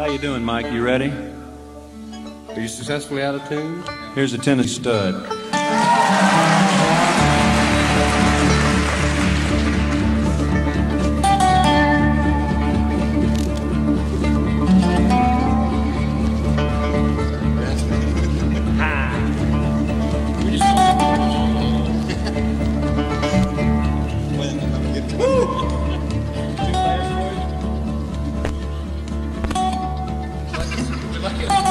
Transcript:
How you doing, Mike? You ready? Are you successfully out of tune? Here's a tennis stud. you.